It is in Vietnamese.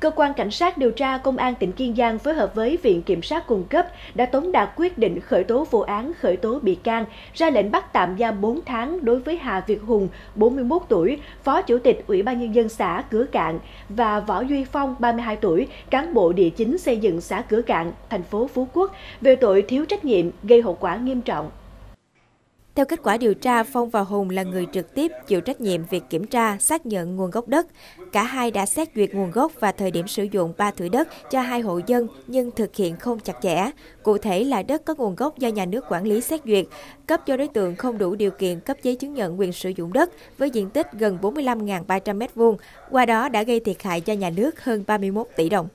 Cơ quan Cảnh sát điều tra Công an tỉnh Kiên Giang phối hợp với Viện Kiểm sát cung cấp đã tống đạt quyết định khởi tố vụ án khởi tố bị can, ra lệnh bắt tạm giam 4 tháng đối với Hà Việt Hùng, 41 tuổi, Phó Chủ tịch Ủy ban Nhân dân xã Cửa Cạn và Võ Duy Phong, 32 tuổi, cán bộ địa chính xây dựng xã Cửa Cạn, thành phố Phú Quốc về tội thiếu trách nhiệm gây hậu quả nghiêm trọng. Theo kết quả điều tra, Phong và Hùng là người trực tiếp chịu trách nhiệm việc kiểm tra, xác nhận nguồn gốc đất. Cả hai đã xét duyệt nguồn gốc và thời điểm sử dụng ba thửa đất cho hai hộ dân nhưng thực hiện không chặt chẽ. Cụ thể là đất có nguồn gốc do nhà nước quản lý xét duyệt, cấp cho đối tượng không đủ điều kiện cấp giấy chứng nhận quyền sử dụng đất với diện tích gần 45.300 m2, qua đó đã gây thiệt hại cho nhà nước hơn 31 tỷ đồng.